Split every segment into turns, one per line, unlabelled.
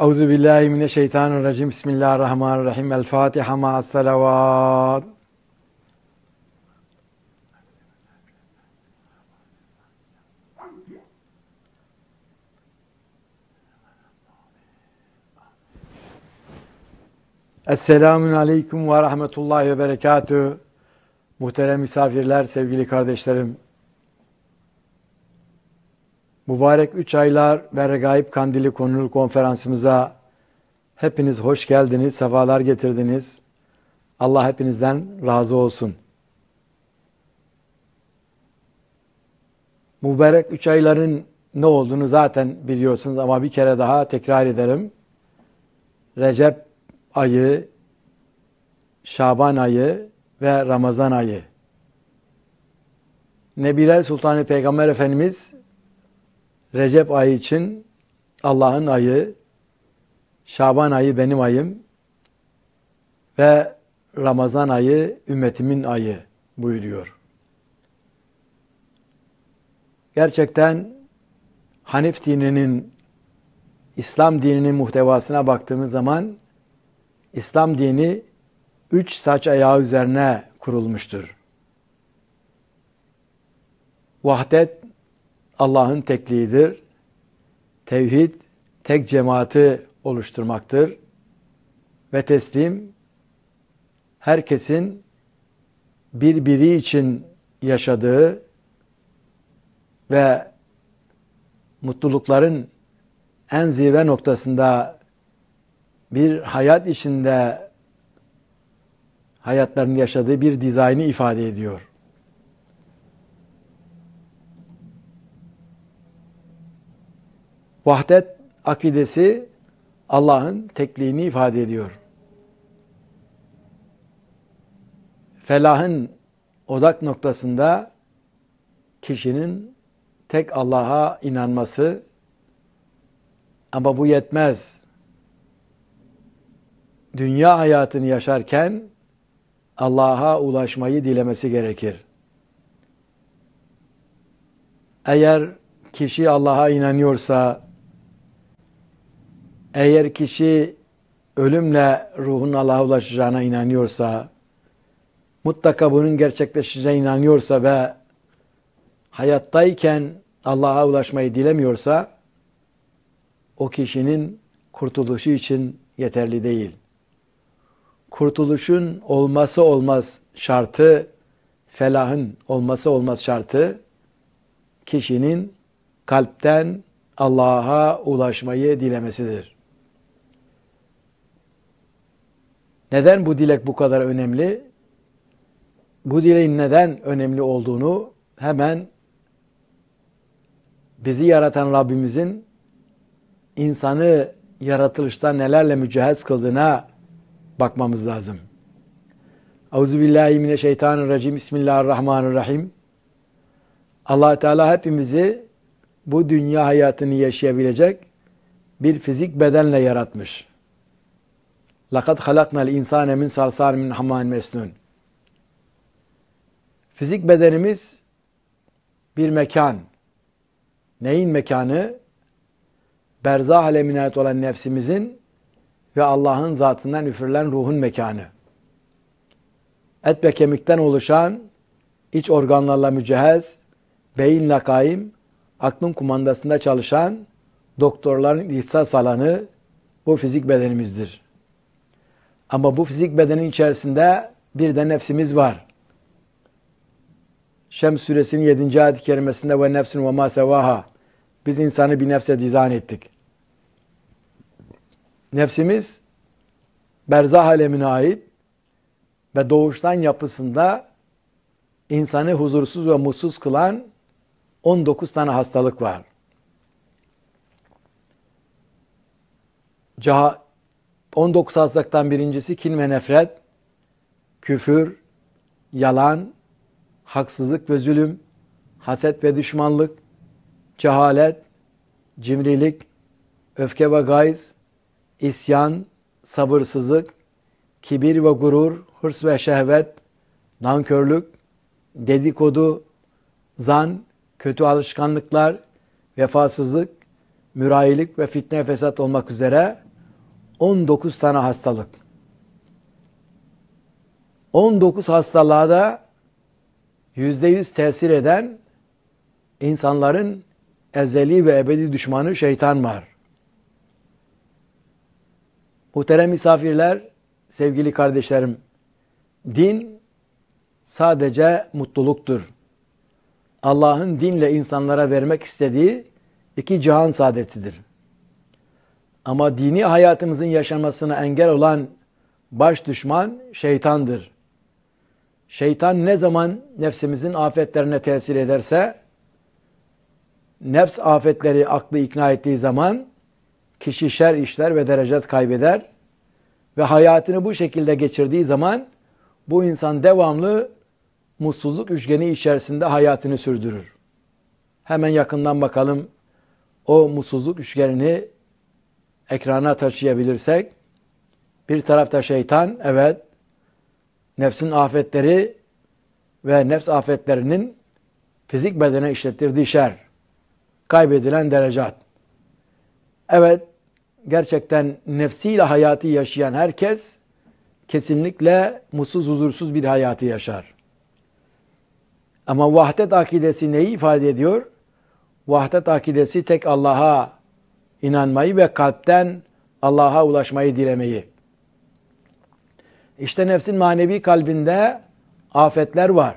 Euzu billahi mineşşeytanirracim. Bismillahirrahmanirrahim. El Fatiha ma'as salavat. Esselamun Aleyküm ve Rahmetullahi ve Berekatü. Muhterem misafirler, sevgili kardeşlerim. Mübarek üç aylar ve Regaib Kandili konulu konferansımıza hepiniz hoş geldiniz, sefalar getirdiniz. Allah hepinizden razı olsun. Mübarek üç ayların ne olduğunu zaten biliyorsunuz ama bir kere daha tekrar ederim. Recep ayı, Şaban ayı ve Ramazan ayı. Nebiler Sultanı Peygamber Efendimiz Recep ayı için Allah'ın ayı, Şaban ayı benim ayım ve Ramazan ayı ümmetimin ayı buyuruyor. Gerçekten Hanif dininin, İslam dininin muhtevasına baktığımız zaman İslam dini üç saç ayağı üzerine kurulmuştur. Vahdet Allah'ın tekliğidir. Tevhid tek cemaati oluşturmaktır. Ve teslim herkesin birbiri için yaşadığı ve mutlulukların en zirve noktasında bir hayat içinde hayatlarını yaşadığı bir dizaynı ifade ediyor. Vahdet akidesi Allah'ın tekliğini ifade ediyor. Felahın odak noktasında kişinin tek Allah'a inanması ama bu yetmez. Dünya hayatını yaşarken Allah'a ulaşmayı dilemesi gerekir. Eğer kişi Allah'a inanıyorsa, eğer kişi ölümle ruhun Allah'a ulaşacağına inanıyorsa, mutlaka bunun gerçekleşeceğine inanıyorsa ve hayattayken Allah'a ulaşmayı dilemiyorsa, o kişinin kurtuluşu için yeterli değil. Kurtuluşun olması olmaz şartı, felahın olması olmaz şartı, kişinin kalpten Allah'a ulaşmayı dilemesidir. Neden bu dilek bu kadar önemli? Bu dileğin neden önemli olduğunu hemen bizi yaratan Rabbimizin insanı yaratılışta nelerle mücehhez kıldığına bakmamız lazım. Euzubillahimineşşeytanirracim. Bismillahirrahmanirrahim. allah Teala hepimizi bu dünya hayatını yaşayabilecek bir fizik bedenle yaratmış. لَقَدْ خَلَقْنَا الْاِنْسَانَ مِنْ صَلْصَالٍ مِنْ حَمَانٍ مَسْنُونَ Fizik bedenimiz bir mekan. Neyin mekanı? Berzah alemine ait olan nefsimizin ve Allah'ın zatından üfürülen ruhun mekanı. Et ve kemikten oluşan iç organlarla mücehhez, beyinle kaim, aklın kumandasında çalışan doktorların ihsas alanı bu fizik bedenimizdir. Ama bu fizik bedenin içerisinde bir de nefsimiz var. Şems suresinin 7. ayet-i kerimesinde ve nefsin ve ma sevaha biz insanı bir nefse dizayn ettik. Nefsimiz berzah alemine ait ve doğuştan yapısında insanı huzursuz ve mutsuz kılan 19 tane hastalık var. 19 hastalıktan birincisi kin ve nefret, küfür, yalan, haksızlık ve zulüm, haset ve düşmanlık, cehalet, cimrilik, öfke ve gayz, isyan, sabırsızlık, kibir ve gurur, hırs ve şehvet, nankörlük, dedikodu, zan, kötü alışkanlıklar, vefasızlık, mürayilik ve fitne fesat olmak üzere 19 tane hastalık. 19 hastalığa da %100 tesir eden insanların ezeli ve ebedi düşmanı şeytan var. Muhterem misafirler, sevgili kardeşlerim, din sadece mutluluktur. Allah'ın dinle insanlara vermek istediği iki cihan saadetidir. Ama dini hayatımızın yaşanmasına engel olan baş düşman şeytandır. Şeytan ne zaman nefsimizin afetlerine tesir ederse, nefs afetleri aklı ikna ettiği zaman kişi şer işler ve derecet kaybeder ve hayatını bu şekilde geçirdiği zaman bu insan devamlı mutsuzluk üçgeni içerisinde hayatını sürdürür. Hemen yakından bakalım o mutsuzluk üçgenini ekrana taşıyabilirsek bir tarafta şeytan evet nefsin afetleri ve nefs afetlerinin fizik bedene işlettirdiği şer kaybedilen derecat. Evet gerçekten nefsiyle hayatı yaşayan herkes kesinlikle mutsuz huzursuz bir hayatı yaşar. Ama vahdet akidesi neyi ifade ediyor? Vahdet akidesi tek Allah'a inanmayı ve kalpten Allah'a ulaşmayı dilemeyi. İşte nefsin manevi kalbinde afetler var.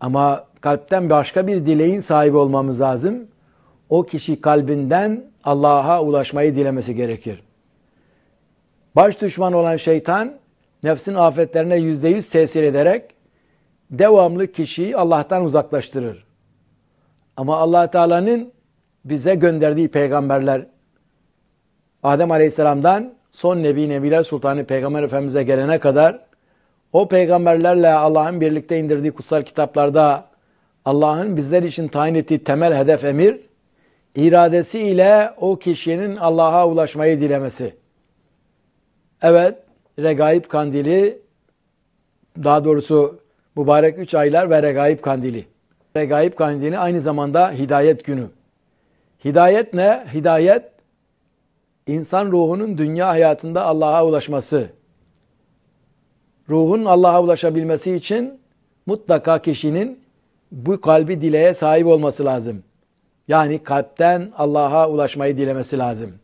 Ama kalpten başka bir dileğin sahibi olmamız lazım. O kişi kalbinden Allah'a ulaşmayı dilemesi gerekir. Baş düşman olan şeytan nefsin afetlerine yüzde yüz tesir ederek devamlı kişiyi Allah'tan uzaklaştırır. Ama allah Teala'nın bize gönderdiği peygamberler Adem Aleyhisselam'dan son Nebi Nebiler Sultanı Peygamber Efendimiz'e gelene kadar o peygamberlerle Allah'ın birlikte indirdiği kutsal kitaplarda Allah'ın bizler için tayin ettiği temel hedef emir iradesiyle o kişinin Allah'a ulaşmayı dilemesi. Evet, regaib kandili daha doğrusu mübarek üç aylar ve regaib kandili. Regaib kandili aynı zamanda hidayet günü. Hidayet ne? Hidayet insan ruhunun dünya hayatında Allah'a ulaşması. Ruhun Allah'a ulaşabilmesi için mutlaka kişinin bu kalbi dileğe sahip olması lazım. Yani kalpten Allah'a ulaşmayı dilemesi lazım.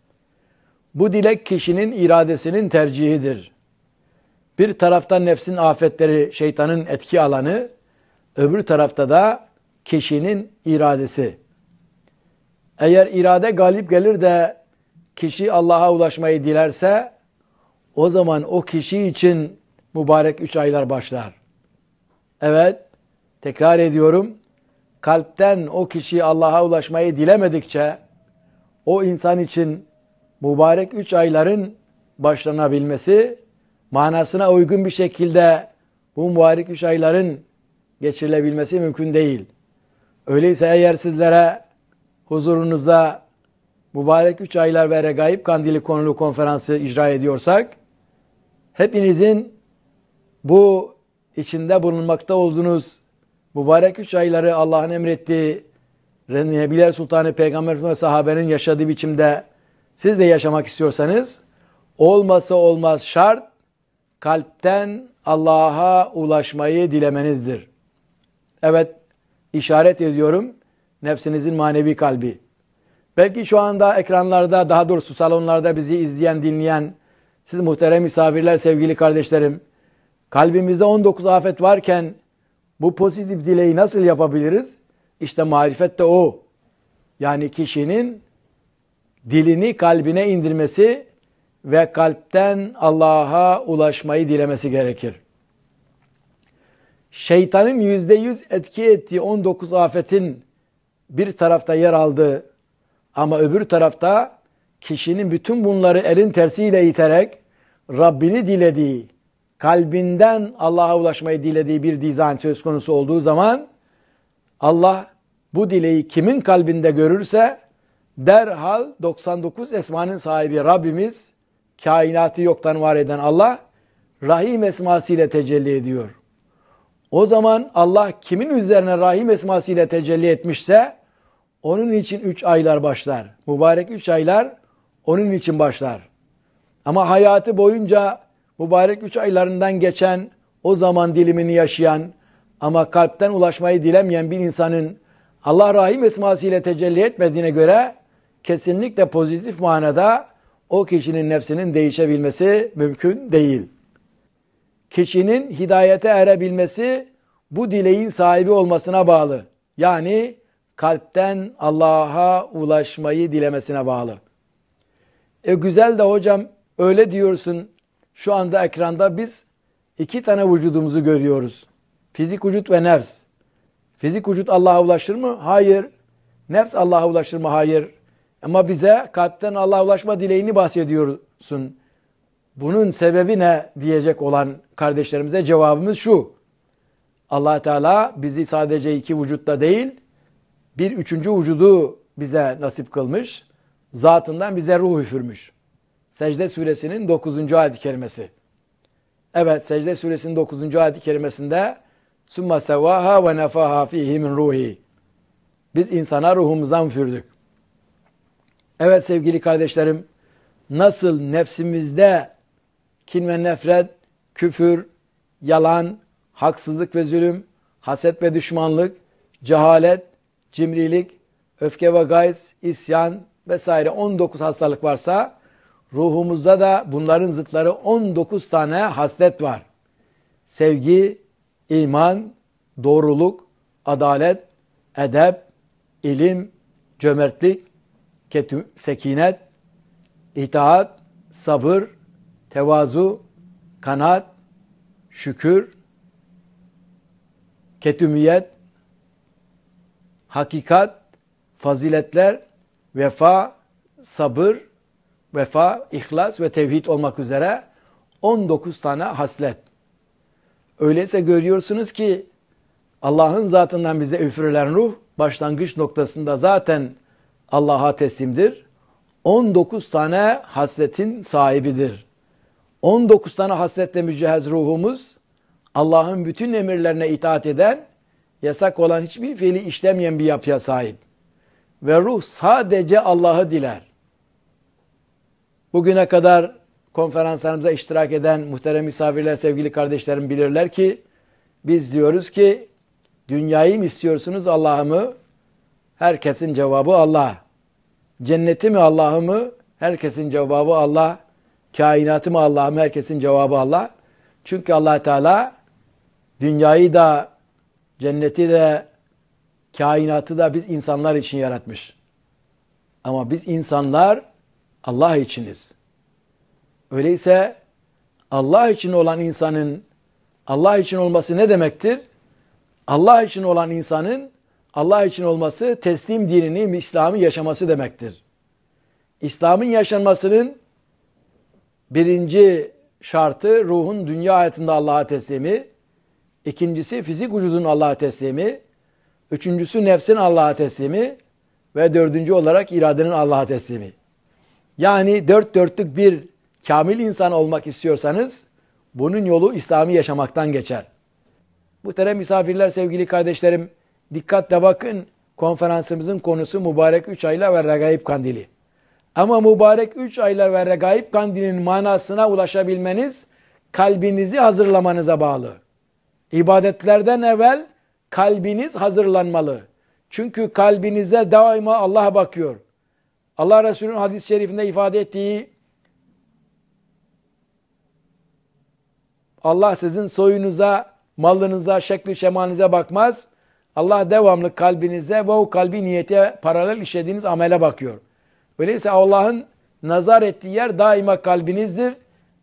Bu dilek kişinin iradesinin tercihidir. Bir taraftan nefsin afetleri şeytanın etki alanı, öbür tarafta da kişinin iradesi. Eğer irade galip gelir de kişi Allah'a ulaşmayı dilerse o zaman o kişi için mübarek üç aylar başlar. Evet, tekrar ediyorum. Kalpten o kişi Allah'a ulaşmayı dilemedikçe o insan için mübarek üç ayların başlanabilmesi manasına uygun bir şekilde bu mübarek üç ayların geçirilebilmesi mümkün değil. Öyleyse eğer sizlere huzurunuzda mübarek üç aylar ve regaib kandili konulu konferansı icra ediyorsak, hepinizin bu içinde bulunmakta olduğunuz mübarek üç ayları Allah'ın emrettiği Nebiler Sultanı Peygamber ve sahabenin yaşadığı biçimde siz de yaşamak istiyorsanız olmasa olmaz şart kalpten Allah'a ulaşmayı dilemenizdir. Evet işaret ediyorum nefsinizin manevi kalbi. Belki şu anda ekranlarda daha doğrusu salonlarda bizi izleyen dinleyen siz muhterem misafirler sevgili kardeşlerim kalbimizde 19 afet varken bu pozitif dileği nasıl yapabiliriz? İşte marifet de o. Yani kişinin dilini kalbine indirmesi ve kalpten Allah'a ulaşmayı dilemesi gerekir. Şeytanın yüzde yüz etki ettiği 19 afetin bir tarafta yer aldığı ama öbür tarafta kişinin bütün bunları elin tersiyle iterek Rabbini dilediği, kalbinden Allah'a ulaşmayı dilediği bir dizayn söz konusu olduğu zaman Allah bu dileği kimin kalbinde görürse derhal 99 esmanın sahibi Rabbimiz kainatı yoktan var eden Allah Rahim esmasıyla tecelli ediyor. O zaman Allah kimin üzerine Rahim esmasıyla tecelli etmişse onun için üç aylar başlar. Mübarek üç aylar onun için başlar. Ama hayatı boyunca mübarek üç aylarından geçen o zaman dilimini yaşayan ama kalpten ulaşmayı dilemeyen bir insanın Allah Rahim esmasıyla tecelli etmediğine göre kesinlikle pozitif manada o kişinin nefsinin değişebilmesi mümkün değil. Kişinin hidayete erebilmesi bu dileğin sahibi olmasına bağlı. Yani kalpten Allah'a ulaşmayı dilemesine bağlı. E güzel de hocam öyle diyorsun. Şu anda ekranda biz iki tane vücudumuzu görüyoruz. Fizik vücut ve nefs. Fizik vücut Allah'a ulaşır mı? Hayır. Nefs Allah'a ulaşır mı? Hayır. Ama bize kalpten Allah'a ulaşma dileğini bahsediyorsun. Bunun sebebi ne diyecek olan kardeşlerimize cevabımız şu. allah Teala bizi sadece iki vücutta değil, bir üçüncü vücudu bize nasip kılmış. Zatından bize ruh üfürmüş. Secde suresinin 9. ayet-i kerimesi. Evet secde suresinin 9. ayet-i kerimesinde Summa sevaha ve nefaha fihi min ruhi. Biz insana ruhumuzdan üfürdük. Evet sevgili kardeşlerim, nasıl nefsimizde kin ve nefret, küfür, yalan, haksızlık ve zulüm, haset ve düşmanlık, cehalet, cimrilik, öfke ve gayz, isyan vesaire 19 hastalık varsa ruhumuzda da bunların zıtları 19 tane haslet var. Sevgi, iman, doğruluk, adalet, edep, ilim, cömertlik, ketüm, sekinet, itaat, sabır, tevazu, kanaat, şükür, ketümiyet, hakikat, faziletler, vefa, sabır, vefa, ihlas ve tevhid olmak üzere 19 tane haslet. Öyleyse görüyorsunuz ki Allah'ın zatından bize üfürülen ruh başlangıç noktasında zaten Allah'a teslimdir. 19 tane hasletin sahibidir. 19 tane hasletle mücehhez ruhumuz Allah'ın bütün emirlerine itaat eden, yasak olan hiçbir fiili işlemeyen bir yapıya sahip. Ve ruh sadece Allah'ı diler. Bugüne kadar konferanslarımıza iştirak eden muhterem misafirler, sevgili kardeşlerim bilirler ki biz diyoruz ki dünyayı mı istiyorsunuz Allah'ı mı? Herkesin cevabı Allah. Cenneti mi Allah'ı mı? Herkesin cevabı Allah. Kainatı mı Allah mı? Herkesin cevabı Allah. Çünkü allah Teala dünyayı da cenneti de kainatı da biz insanlar için yaratmış. Ama biz insanlar Allah içiniz. Öyleyse Allah için olan insanın Allah için olması ne demektir? Allah için olan insanın Allah için olması teslim dinini, İslam'ı yaşaması demektir. İslam'ın yaşanmasının birinci şartı ruhun dünya hayatında Allah'a teslimi, ikincisi fizik vücudun Allah'a teslimi, üçüncüsü nefsin Allah'a teslimi ve dördüncü olarak iradenin Allah'a teslimi. Yani dört dörtlük bir kamil insan olmak istiyorsanız bunun yolu İslami yaşamaktan geçer. Bu tere misafirler sevgili kardeşlerim dikkatle bakın konferansımızın konusu mübarek üç aylar ve regaib kandili. Ama mübarek üç aylar ve regaib kandilinin manasına ulaşabilmeniz kalbinizi hazırlamanıza bağlı. İbadetlerden evvel kalbiniz hazırlanmalı. Çünkü kalbinize daima Allah bakıyor. Allah Resulü'nün hadis-i şerifinde ifade ettiği Allah sizin soyunuza, malınıza, şekli şemalinize bakmaz. Allah devamlı kalbinize ve o kalbi niyete paralel işlediğiniz amele bakıyor. Öyleyse Allah'ın nazar ettiği yer daima kalbinizdir.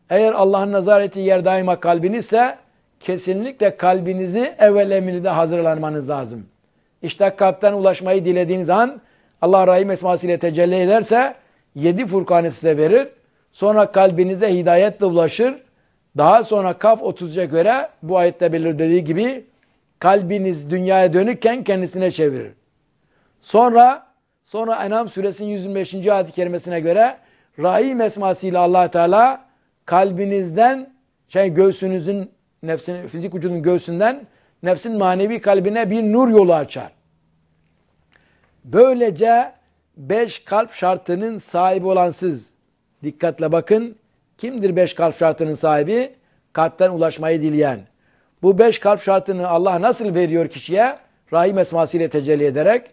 Eğer Allah'ın nazar ettiği yer daima kalbinizse kesinlikle kalbinizi evvel emirde hazırlanmanız lazım. İşte kalpten ulaşmayı dilediğiniz an Allah Rahim esmasıyla tecelli ederse yedi Furkan'ı size verir. Sonra kalbinize hidayetle ulaşır. Daha sonra Kaf 30'a göre bu ayette belirlediği gibi kalbiniz dünyaya dönükken kendisine çevirir. Sonra sonra Enam suresinin 125. ayet-i kerimesine göre Rahim esmasıyla allah Teala kalbinizden şey göğsünüzün nefsin fizik ucunun göğsünden nefsin manevi kalbine bir nur yolu açar. Böylece beş kalp şartının sahibi olan siz dikkatle bakın Kimdir beş kalp şartının sahibi? Kalpten ulaşmayı dileyen. Bu beş kalp şartını Allah nasıl veriyor kişiye? Rahim esmasıyla tecelli ederek.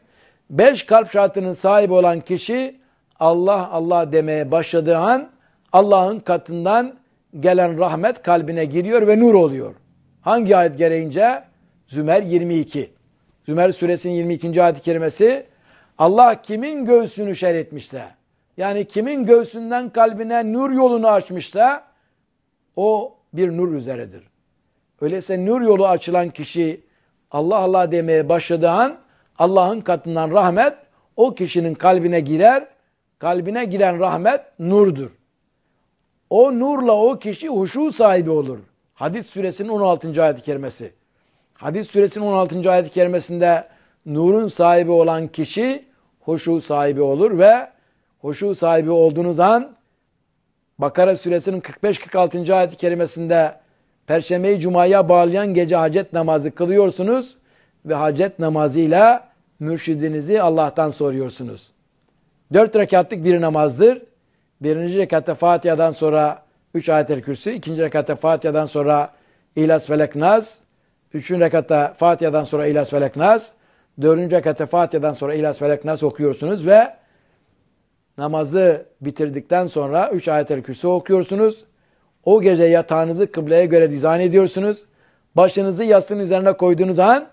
Beş kalp şartının sahibi olan kişi Allah Allah demeye başladığı an Allah'ın katından gelen rahmet kalbine giriyor ve nur oluyor. Hangi ayet gereğince? Zümer 22. Zümer suresinin 22. ayet-i kerimesi Allah kimin göğsünü şer etmişse yani kimin göğsünden kalbine nur yolunu açmışsa o bir nur üzeredir. Öyleyse nur yolu açılan kişi Allah Allah demeye başladığı an Allah'ın katından rahmet o kişinin kalbine girer. Kalbine giren rahmet nurdur. O nurla o kişi huşu sahibi olur. Hadis suresinin 16. ayet-i kerimesi. Hadis suresinin 16. ayet-i kerimesinde nurun sahibi olan kişi huşu sahibi olur ve huşu sahibi olduğunuz an Bakara suresinin 45-46. ayet-i kerimesinde Perşembeyi Cuma'ya bağlayan gece hacet namazı kılıyorsunuz ve hacet namazıyla mürşidinizi Allah'tan soruyorsunuz. Dört rekatlık bir namazdır. Birinci rekatta Fatiha'dan sonra üç ayet-el kürsü, ikinci rekatta Fatiha'dan sonra İhlas Felek Naz, üçüncü rekatta Fatiha'dan sonra İhlas Felek Naz, dördüncü rekatta Fatiha'dan sonra İhlas Felek Naz okuyorsunuz ve namazı bitirdikten sonra üç ayet-el kürsü okuyorsunuz. O gece yatağınızı kıbleye göre dizayn ediyorsunuz. Başınızı yastığın üzerine koyduğunuz an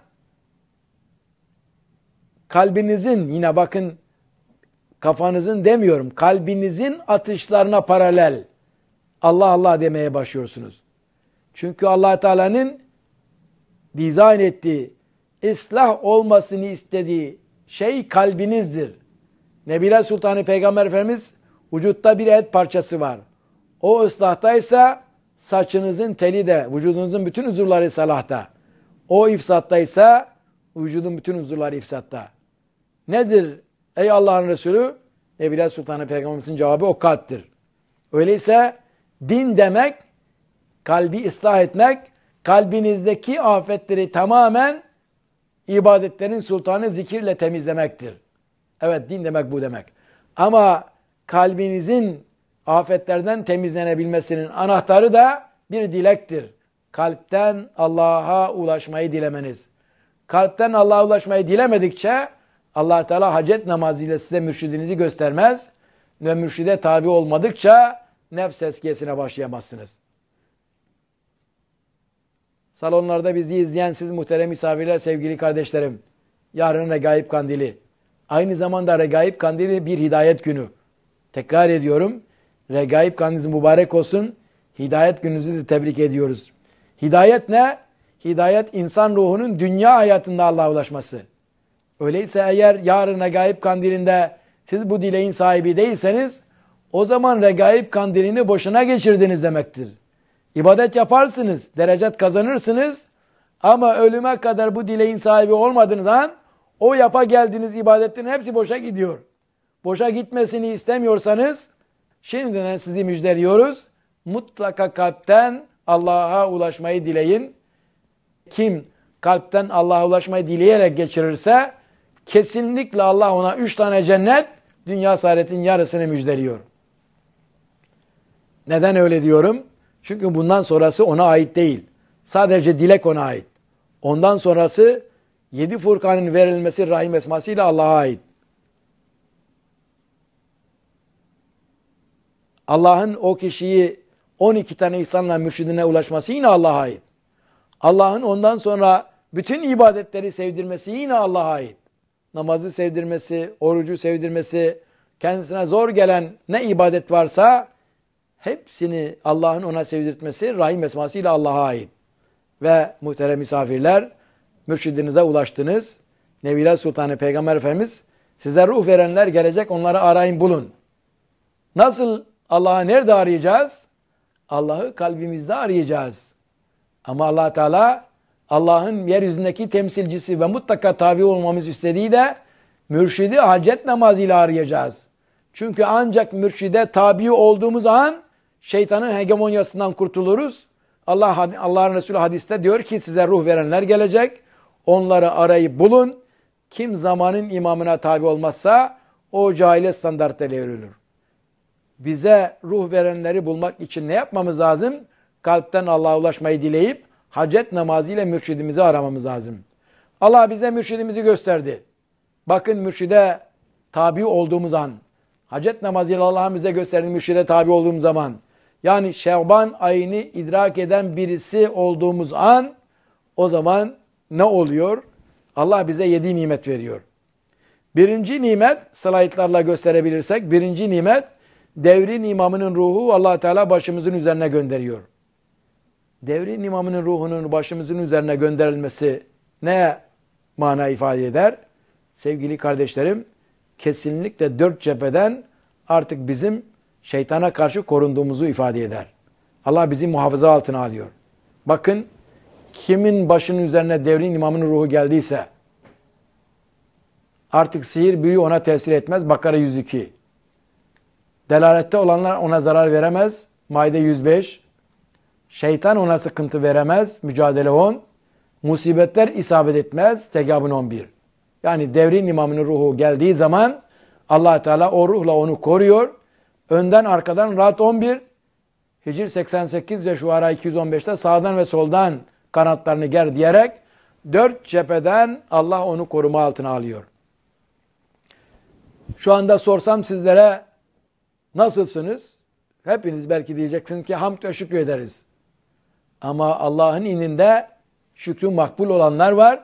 kalbinizin yine bakın kafanızın demiyorum kalbinizin atışlarına paralel Allah Allah demeye başlıyorsunuz. Çünkü allah Teala'nın dizayn ettiği, ıslah olmasını istediği şey kalbinizdir. Nebiler Sultanı Peygamber Efendimiz vücutta bir et parçası var. O ıslahtaysa saçınızın teli de vücudunuzun bütün uzuvları salahta. O ifsattaysa vücudun bütün uzuvları ifsatta. Nedir ey Allah'ın Resulü? Nebiler Sultanı Peygamberimizin cevabı o kalptir. Öyleyse din demek kalbi ıslah etmek, kalbinizdeki afetleri tamamen ibadetlerin sultanı zikirle temizlemektir. Evet din demek bu demek. Ama kalbinizin afetlerden temizlenebilmesinin anahtarı da bir dilektir. Kalpten Allah'a ulaşmayı dilemeniz. Kalpten Allah'a ulaşmayı dilemedikçe allah Teala hacet namazıyla size mürşidinizi göstermez ve mürşide tabi olmadıkça nefs eskiyesine başlayamazsınız. Salonlarda bizi izleyen siz muhterem misafirler, sevgili kardeşlerim. Yarın Regaib Kandili. Aynı zamanda Regaib Kandili bir hidayet günü. Tekrar ediyorum. Regaib Kandiliniz mübarek olsun. Hidayet gününüzü de tebrik ediyoruz. Hidayet ne? Hidayet insan ruhunun dünya hayatında Allah'a ulaşması. Öyleyse eğer yarın Regaib Kandilinde siz bu dileğin sahibi değilseniz o zaman Regaib Kandilini boşuna geçirdiniz demektir. İbadet yaparsınız, derecet kazanırsınız ama ölüme kadar bu dileğin sahibi olmadığınız an o yapa geldiğiniz ibadetin hepsi boşa gidiyor. Boşa gitmesini istemiyorsanız şimdiden sizi müjdeliyoruz. Mutlaka kalpten Allah'a ulaşmayı dileyin. Kim kalpten Allah'a ulaşmayı dileyerek geçirirse kesinlikle Allah ona üç tane cennet dünya saadetin yarısını müjdeliyor. Neden öyle diyorum? Çünkü bundan sonrası ona ait değil. Sadece dilek ona ait. Ondan sonrası yedi Furkan'ın verilmesi rahim esmasıyla Allah'a ait. Allah'ın o kişiyi 12 tane ihsanla mürşidine ulaşması yine Allah'a ait. Allah'ın ondan sonra bütün ibadetleri sevdirmesi yine Allah'a ait. Namazı sevdirmesi, orucu sevdirmesi, kendisine zor gelen ne ibadet varsa hepsini Allah'ın ona sevdirtmesi rahim esmasıyla Allah'a ait. Ve muhterem misafirler, mürşidinize ulaştınız. Nebiler Sultanı Peygamber Efendimiz size ruh verenler gelecek onları arayın bulun. Nasıl Allah'ı nerede arayacağız? Allah'ı kalbimizde arayacağız. Ama allah Teala Allah'ın yeryüzündeki temsilcisi ve mutlaka tabi olmamız istediği de mürşidi hacet namazıyla arayacağız. Çünkü ancak mürşide tabi olduğumuz an şeytanın hegemonyasından kurtuluruz. Allah Allah'ın Resulü hadiste diyor ki size ruh verenler gelecek. Onları arayıp bulun. Kim zamanın imamına tabi olmazsa o cahile standartlara yürülür. bize ruh verenleri bulmak için ne yapmamız lazım? Kalpten Allah'a ulaşmayı dileyip hacet namazı ile mürşidimizi aramamız lazım. Allah bize mürşidimizi gösterdi. Bakın mürşide tabi olduğumuz an, hacet namazıyla Allah'ın bize gösterdiği mürşide tabi olduğumuz zaman, yani Şaban ayını idrak eden birisi olduğumuz an, o zaman ne oluyor? Allah bize yedi nimet veriyor. Birinci nimet, slaytlarla gösterebilirsek, birinci nimet, devrin imamının ruhu allah Teala başımızın üzerine gönderiyor. Devrin imamının ruhunun başımızın üzerine gönderilmesi ne mana ifade eder? Sevgili kardeşlerim, kesinlikle dört cepheden artık bizim şeytana karşı korunduğumuzu ifade eder. Allah bizi muhafaza altına alıyor. Bakın kimin başının üzerine devrin imamının ruhu geldiyse artık sihir büyü ona tesir etmez. Bakara 102. Delalette olanlar ona zarar veremez. Maide 105. Şeytan ona sıkıntı veremez. Mücadele 10. Musibetler isabet etmez. Tegabun 11. Yani devrin imamının ruhu geldiği zaman allah Teala o ruhla onu koruyor. Önden arkadan rahat 11. Hicr 88 ve şu ara 215'te sağdan ve soldan kanatlarını ger diyerek dört cepheden Allah onu koruma altına alıyor. Şu anda sorsam sizlere nasılsınız? Hepiniz belki diyeceksiniz ki hamd ve şükrü ederiz. Ama Allah'ın ininde şükrü makbul olanlar var.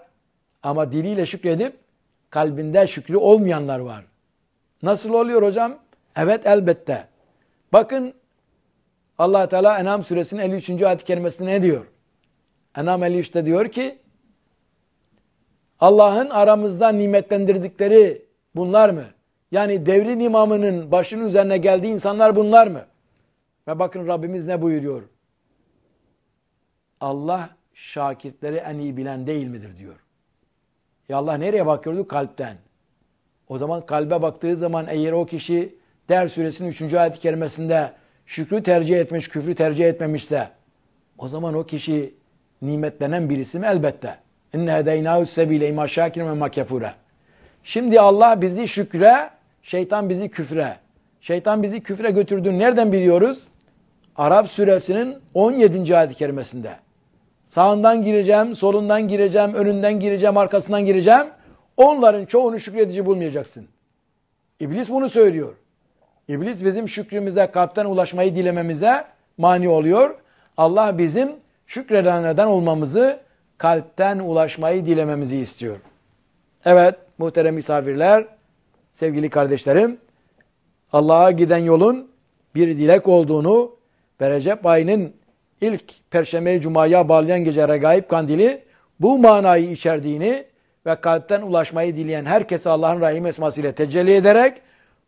Ama diliyle şükredip kalbinde şükrü olmayanlar var. Nasıl oluyor hocam? Evet elbette. Bakın allah Teala Enam suresinin 53. ayet-i kerimesinde ne diyor? Enam 53'te diyor ki Allah'ın aramızda nimetlendirdikleri bunlar mı? Yani devrin imamının başının üzerine geldiği insanlar bunlar mı? Ve bakın Rabbimiz ne buyuruyor? Allah şakirtleri en iyi bilen değil midir diyor. Ya Allah nereye bakıyordu? Kalpten. O zaman kalbe baktığı zaman eğer o kişi Der suresinin 3. ayet-i kerimesinde şükrü tercih etmiş, küfrü tercih etmemişse o zaman o kişi nimetlenen birisi mi? Elbette. İnne hedeynahu sebile imma şakirin ve makefure. Şimdi Allah bizi şükre, şeytan bizi küfre. Şeytan bizi küfre götürdüğünü nereden biliyoruz? Arap suresinin 17. ayet-i kerimesinde. Sağından gireceğim, solundan gireceğim, önünden gireceğim, arkasından gireceğim. Onların çoğunu şükredici bulmayacaksın. İblis bunu söylüyor. İblis bizim şükrümüze, kalpten ulaşmayı dilememize mani oluyor. Allah bizim şükredenlerden olmamızı, kalpten ulaşmayı dilememizi istiyor. Evet muhterem misafirler, sevgili kardeşlerim, Allah'a giden yolun bir dilek olduğunu ve Recep ayının ilk Perşembe Cuma'ya bağlayan gece regaib kandili bu manayı içerdiğini ve kalpten ulaşmayı dileyen herkese Allah'ın rahim esmasıyla tecelli ederek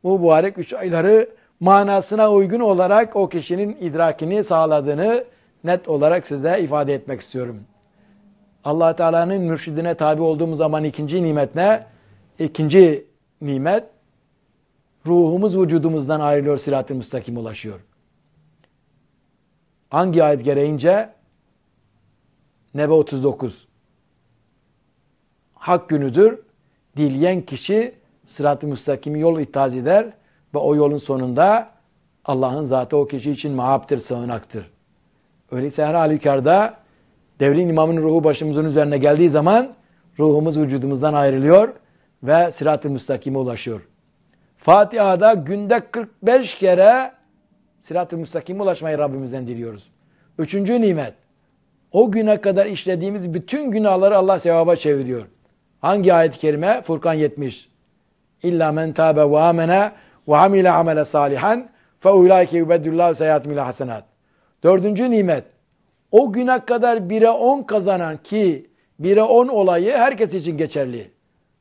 bu mübarek üç ayları manasına uygun olarak o kişinin idrakini sağladığını net olarak size ifade etmek istiyorum. allah Teala'nın mürşidine tabi olduğumuz zaman ikinci nimet ne? İkinci nimet ruhumuz vücudumuzdan ayrılıyor sirat-ı müstakim ulaşıyor. Hangi ayet gereğince? Nebe 39. Hak günüdür. Dileyen kişi sırat-ı müstakimi yol ittihaz eder ve o yolun sonunda Allah'ın zatı o kişi için mahabdir, sığınaktır. Öyleyse her halükarda devrin imamının ruhu başımızın üzerine geldiği zaman ruhumuz vücudumuzdan ayrılıyor ve sırat-ı müstakime ulaşıyor. Fatiha'da günde 45 kere sırat-ı müstakime ulaşmayı Rabbimizden diliyoruz. Üçüncü nimet. O güne kadar işlediğimiz bütün günahları Allah sevaba çeviriyor. Hangi ayet-i kerime? Furkan 70. İlla men tabe ve amene ve amile amele salihan fe ulaike yubeddüllahu seyahatim ila hasenat. Dördüncü nimet. O güne kadar bire on kazanan ki bire on olayı herkes için geçerli.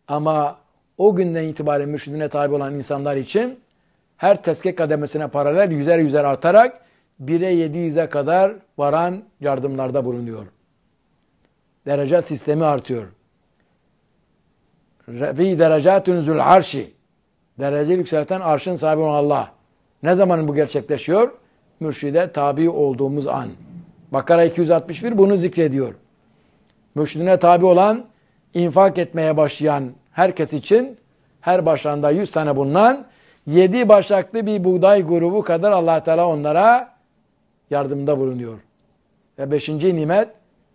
Ama o günden itibaren mürşidine tabi olan insanlar için her teske kademesine paralel yüzer yüzer artarak 1'e 700'e kadar varan yardımlarda bulunuyor. Derece sistemi artıyor. Fi derecatun zul arşi. Derece yükselten arşın sahibi olan Allah. Ne zaman bu gerçekleşiyor? Mürşide tabi olduğumuz an. Bakara 261 bunu zikrediyor. Mürşidine tabi olan, infak etmeye başlayan herkes için her başlarında 100 tane bulunan yedi başaklı bir buğday grubu kadar allah Teala onlara yardımda bulunuyor. Ve beşinci nimet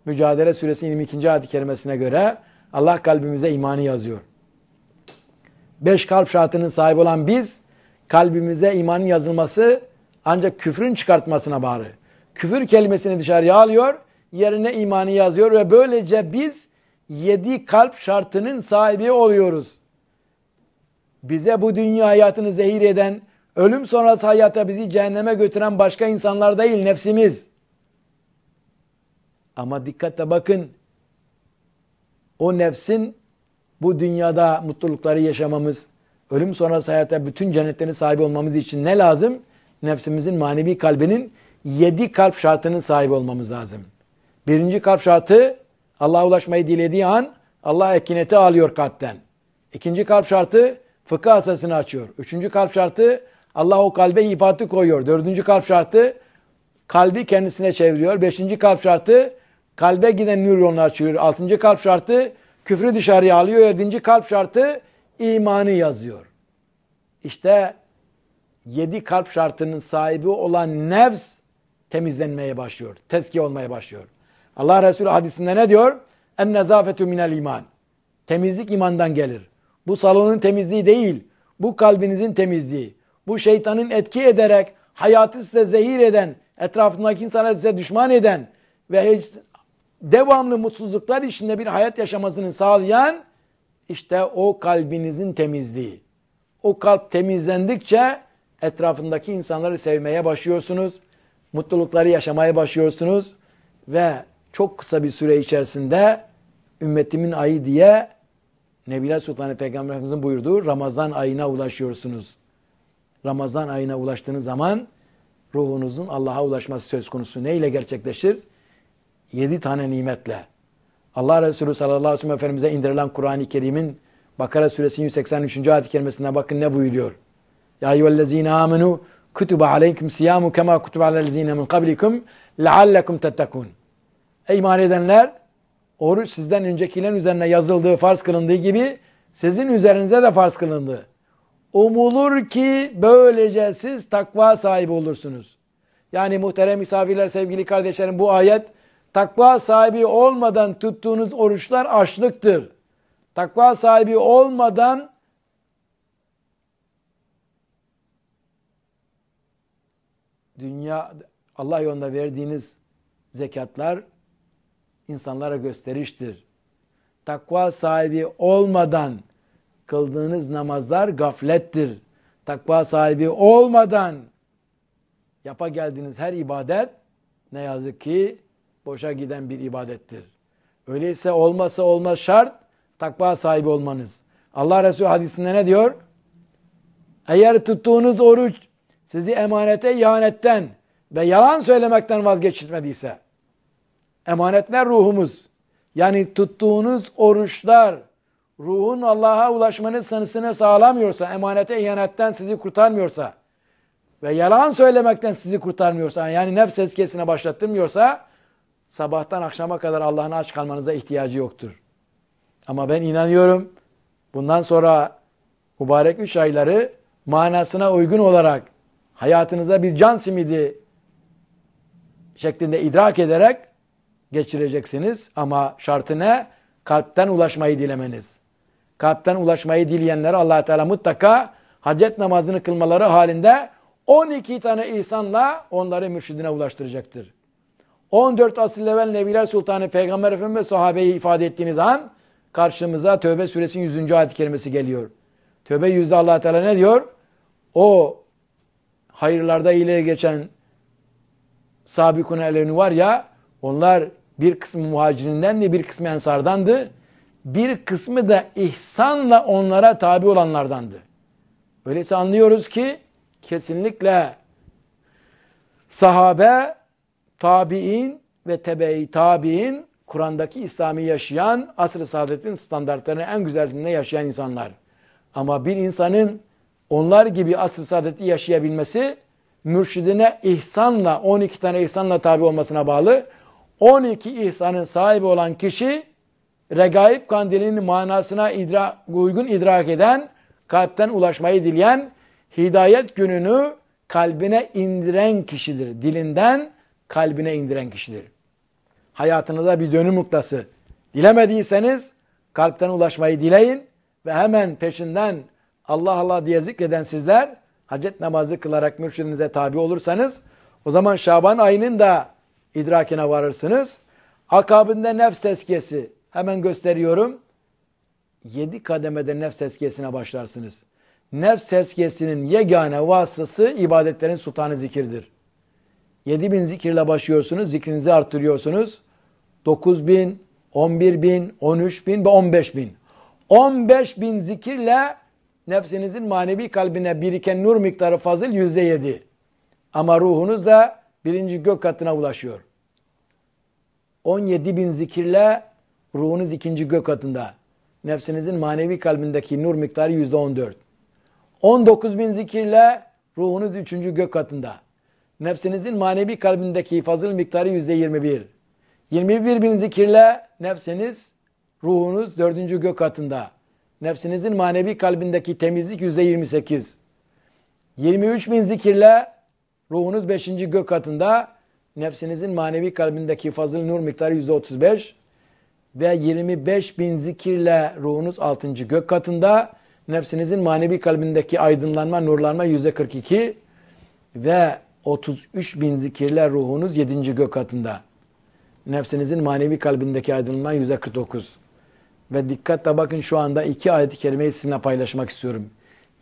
Mücadele Suresi 22. ayet-i kerimesine göre Allah kalbimize imanı yazıyor. Beş kalp şartının sahibi olan biz kalbimize imanın yazılması ancak küfrün çıkartmasına bağlı. Küfür kelimesini dışarıya alıyor, yerine imanı yazıyor ve böylece biz yedi kalp şartının sahibi oluyoruz. Bize bu dünya hayatını zehir eden, ölüm sonrası hayata bizi cehenneme götüren başka insanlar değil, nefsimiz. Ama dikkatle bakın, o nefsin bu dünyada mutlulukları yaşamamız, ölüm sonrası hayata bütün cennetlerin sahibi olmamız için ne lazım? Nefsimizin manevi kalbinin yedi kalp şartının sahibi olmamız lazım. Birinci kalp şartı Allah'a ulaşmayı dilediği an Allah ekineti alıyor kalpten. İkinci kalp şartı fıkıh asasını açıyor. Üçüncü kalp şartı Allah o kalbe ifatı koyuyor. Dördüncü kalp şartı kalbi kendisine çeviriyor. Beşinci kalp şartı kalbe giden nöronunu açıyor. Altıncı kalp şartı küfrü dışarıya alıyor. Yedinci kalp şartı imanı yazıyor. İşte yedi kalp şartının sahibi olan nefs temizlenmeye başlıyor. Tezkiye olmaya başlıyor. Allah Resulü hadisinde ne diyor? En nezafetu minel iman. Temizlik imandan gelir. Bu salonun temizliği değil. Bu kalbinizin temizliği. Bu şeytanın etki ederek hayatı size zehir eden, etrafındaki insanları size düşman eden ve hiç devamlı mutsuzluklar içinde bir hayat yaşamasını sağlayan işte o kalbinizin temizliği. O kalp temizlendikçe etrafındaki insanları sevmeye başlıyorsunuz. Mutlulukları yaşamaya başlıyorsunuz ve çok kısa bir süre içerisinde ümmetimin ayı diye Nebiler Sultanı Peygamberimizin buyurduğu Ramazan ayına ulaşıyorsunuz. Ramazan ayına ulaştığınız zaman ruhunuzun Allah'a ulaşması söz konusu. Ne ile gerçekleşir? Yedi tane nimetle. Allah Resulü sallallahu aleyhi ve sellem Efendimiz'e indirilen Kur'an-ı Kerim'in Bakara suresinin 183. ayet-i kerimesine bakın ne buyuruyor. Ya eyyühellezine amenu kutibe aleykum siyamu kema kutibe alellezine min kablikum leallekum tettekun. Ey iman edenler oruç sizden öncekilerin üzerine yazıldığı, farz kılındığı gibi sizin üzerinize de farz kılındı. Umulur ki böylece siz takva sahibi olursunuz. Yani muhterem misafirler, sevgili kardeşlerim bu ayet takva sahibi olmadan tuttuğunuz oruçlar açlıktır. Takva sahibi olmadan dünya Allah yolunda verdiğiniz zekatlar insanlara gösteriştir. Takva sahibi olmadan kıldığınız namazlar gaflettir. Takva sahibi olmadan yapa geldiğiniz her ibadet ne yazık ki boşa giden bir ibadettir. Öyleyse olmasa olmaz şart takva sahibi olmanız. Allah Resulü hadisinde ne diyor? Eğer tuttuğunuz oruç sizi emanete ihanetten ve yalan söylemekten vazgeçirmediyse emanetler ruhumuz. Yani tuttuğunuz oruçlar ruhun Allah'a ulaşmanın sanısını sağlamıyorsa, emanete ihanetten sizi kurtarmıyorsa ve yalan söylemekten sizi kurtarmıyorsa, yani nefs eskesine başlattırmıyorsa sabahtan akşama kadar Allah'ın aç kalmanıza ihtiyacı yoktur. Ama ben inanıyorum bundan sonra mübarek üç ayları manasına uygun olarak hayatınıza bir can simidi şeklinde idrak ederek geçireceksiniz. Ama şartı ne? Kalpten ulaşmayı dilemeniz. Kalpten ulaşmayı dileyenlere allah Teala mutlaka hacet namazını kılmaları halinde 12 tane ihsanla onları mürşidine ulaştıracaktır. 14 asıl evvel Nebiler Sultanı Peygamber Efendimiz ve sahabeyi ifade ettiğiniz an karşımıza Tövbe suresinin 100. ayet kelimesi geliyor. Tövbe yüzde allah Teala ne diyor? O hayırlarda ile geçen sabikun eleni var ya onlar bir kısmı muhacirinden de bir kısmı ensardandı. Bir kısmı da ihsanla onlara tabi olanlardandı. Öyleyse anlıyoruz ki kesinlikle sahabe, tabi'in ve tebe-i tabi'in Kur'an'daki İslami yaşayan, asr-ı saadetin standartlarını en güzelliğinde yaşayan insanlar. Ama bir insanın onlar gibi asr-ı saadeti yaşayabilmesi mürşidine ihsanla, 12 tane ihsanla tabi olmasına bağlı. 12 ihsanın sahibi olan kişi regaib kandilinin manasına idra uygun idrak eden, kalpten ulaşmayı dileyen, hidayet gününü kalbine indiren kişidir. Dilinden kalbine indiren kişidir. Hayatınıza bir dönüm noktası dilemediyseniz kalpten ulaşmayı dileyin ve hemen peşinden Allah Allah diye zikreden sizler hacet namazı kılarak mürşidinize tabi olursanız o zaman Şaban ayının da idrakine varırsınız. Akabinde nefs tezkiyesi hemen gösteriyorum. Yedi kademede nefs tezkiyesine başlarsınız. Nefs tezkiyesinin yegane vasıtası ibadetlerin sultanı zikirdir. Yedi bin zikirle başlıyorsunuz, zikrinizi arttırıyorsunuz. Dokuz bin, on bir bin, on üç bin ve on beş bin. On beş bin zikirle nefsinizin manevi kalbine biriken nur miktarı yüzde yedi. Ama ruhunuz da birinci gök katına ulaşıyor. 17 bin zikirle ruhunuz ikinci gök katında. Nefsinizin manevi kalbindeki nur miktarı yüzde 14. 19 bin zikirle ruhunuz üçüncü gök katında. Nefsinizin manevi kalbindeki fazıl miktarı yüzde 21. 21 bin zikirle nefsiniz, ruhunuz dördüncü gök katında. Nefsinizin manevi kalbindeki temizlik yüzde 28. 23 bin zikirle ruhunuz beşinci gök katında. Nefsinizin manevi kalbindeki fazıl nur miktarı yüzde 35. Ve 25 bin zikirle ruhunuz altıncı gök katında. Nefsinizin manevi kalbindeki aydınlanma, nurlanma yüzde 42. Ve 33 bin zikirle ruhunuz yedinci gök katında. Nefsinizin manevi kalbindeki aydınlanma yüzde 49. Ve dikkatle bakın şu anda iki ayet-i kerimeyi sizinle paylaşmak istiyorum.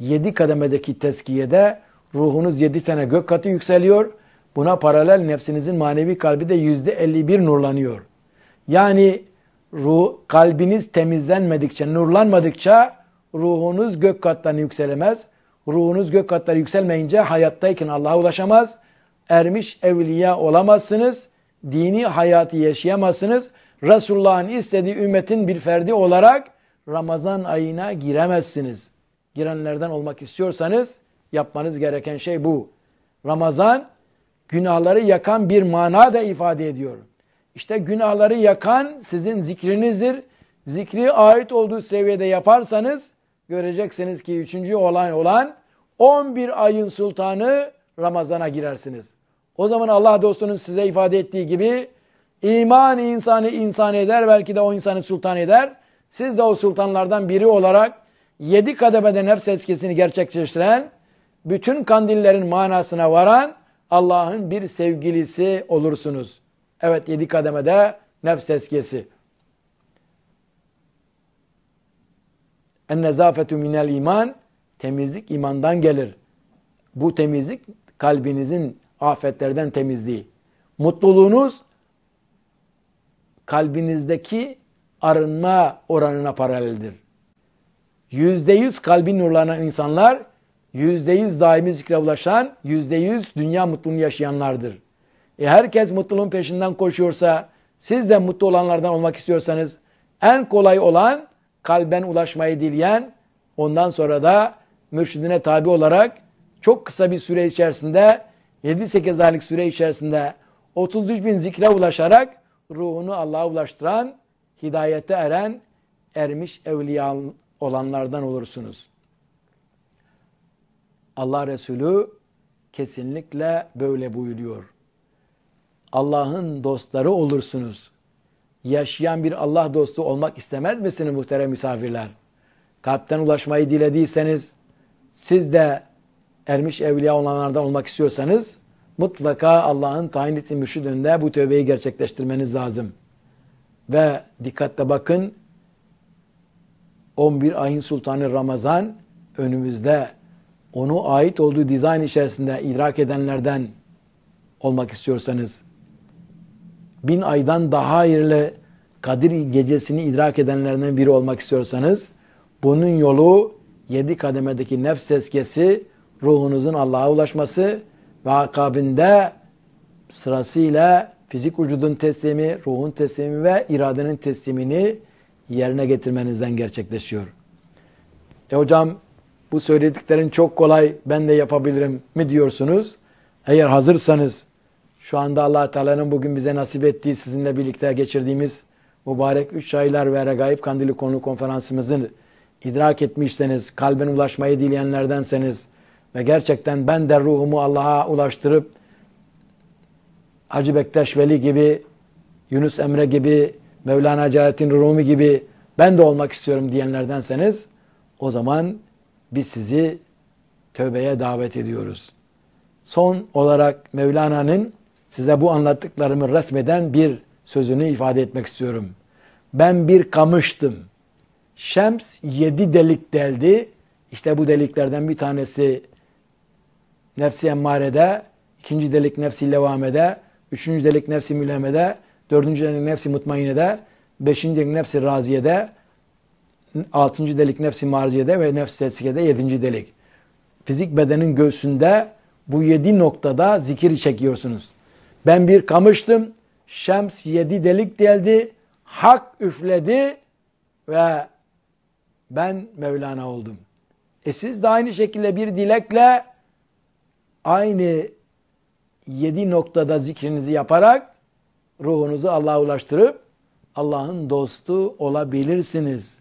Yedi kademedeki teskiyede ruhunuz yedi tane gök katı yükseliyor. Buna paralel nefsinizin manevi kalbi de yüzde 51 nurlanıyor. Yani ruh, kalbiniz temizlenmedikçe, nurlanmadıkça ruhunuz gök katlarına yükselemez. Ruhunuz gök katlara yükselmeyince hayattayken Allah'a ulaşamaz. Ermiş evliya olamazsınız. Dini hayatı yaşayamazsınız. Resulullah'ın istediği ümmetin bir ferdi olarak Ramazan ayına giremezsiniz. Girenlerden olmak istiyorsanız yapmanız gereken şey bu. Ramazan günahları yakan bir mana da ifade ediyor. İşte günahları yakan sizin zikrinizdir. Zikri ait olduğu seviyede yaparsanız göreceksiniz ki üçüncü olay olan 11 ayın sultanı Ramazan'a girersiniz. O zaman Allah dostunun size ifade ettiği gibi iman insanı insan eder belki de o insanı sultan eder. Siz de o sultanlardan biri olarak yedi kademede nefs eskisini gerçekleştiren, bütün kandillerin manasına varan Allah'ın bir sevgilisi olursunuz. Evet yedi kademede nefs eskisi. En nezafetu minel iman temizlik imandan gelir. Bu temizlik kalbinizin afetlerden temizliği. Mutluluğunuz kalbinizdeki arınma oranına paraleldir. Yüzde yüz kalbi nurlanan insanlar, yüzde yüz daimi zikre ulaşan, yüzde yüz dünya mutluluğunu yaşayanlardır. E herkes mutluluğun peşinden koşuyorsa, siz de mutlu olanlardan olmak istiyorsanız, en kolay olan kalben ulaşmayı dileyen, ondan sonra da mürşidine tabi olarak çok kısa bir süre içerisinde 7-8 aylık süre içerisinde 33 bin zikre ulaşarak ruhunu Allah'a ulaştıran, hidayete eren, ermiş evliya olanlardan olursunuz. Allah Resulü kesinlikle böyle buyuruyor. Allah'ın dostları olursunuz. Yaşayan bir Allah dostu olmak istemez misiniz muhterem misafirler? Kalpten ulaşmayı dilediyseniz, siz de ermiş evliya olanlardan olmak istiyorsanız, mutlaka Allah'ın tayin ettiği mürşid önünde bu tövbeyi gerçekleştirmeniz lazım. Ve dikkatle bakın 11 ayın sultanı Ramazan önümüzde onu ait olduğu dizayn içerisinde idrak edenlerden olmak istiyorsanız bin aydan daha hayırlı Kadir gecesini idrak edenlerden biri olmak istiyorsanız bunun yolu yedi kademedeki nefs seskesi ruhunuzun Allah'a ulaşması ve akabinde sırasıyla fizik vücudun teslimi, ruhun teslimi ve iradenin teslimini yerine getirmenizden gerçekleşiyor. E hocam bu söylediklerin çok kolay ben de yapabilirim mi diyorsunuz? Eğer hazırsanız şu anda allah Teala'nın bugün bize nasip ettiği sizinle birlikte geçirdiğimiz mübarek üç aylar ve Regaib Kandili konu konferansımızın idrak etmişseniz, kalben ulaşmayı dileyenlerdenseniz ve gerçekten ben de ruhumu Allah'a ulaştırıp Hacı Bektaş Veli gibi, Yunus Emre gibi, Mevlana Celaleddin Rumi gibi ben de olmak istiyorum diyenlerdenseniz o zaman biz sizi tövbeye davet ediyoruz. Son olarak Mevlana'nın size bu anlattıklarımı resmeden bir sözünü ifade etmek istiyorum. Ben bir kamıştım. Şems yedi delik deldi. İşte bu deliklerden bir tanesi nefsi emmarede, ikinci delik nefsi levamede, üçüncü delik nefsi mülemede, dördüncü delik nefsi mutmainede, beşinci delik nefsi raziyede, altıncı delik nefsi marziyede ve nefsi teskiyede yedinci delik. Fizik bedenin göğsünde bu yedi noktada zikir çekiyorsunuz. Ben bir kamıştım, şems yedi delik deldi, hak üfledi ve ben Mevlana oldum. E siz de aynı şekilde bir dilekle aynı yedi noktada zikrinizi yaparak ruhunuzu Allah'a ulaştırıp Allah'ın dostu olabilirsiniz.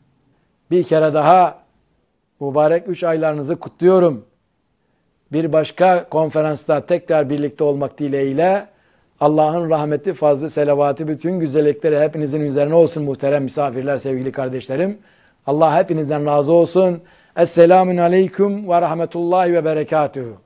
Bir kere daha mübarek üç aylarınızı kutluyorum. Bir başka konferansta tekrar birlikte olmak dileğiyle Allah'ın rahmeti, fazlı, selavatı, bütün güzellikleri hepinizin üzerine olsun muhterem misafirler, sevgili kardeşlerim. Allah hepinizden razı olsun. Esselamun aleyküm ve rahmetullahi ve berekatuhu.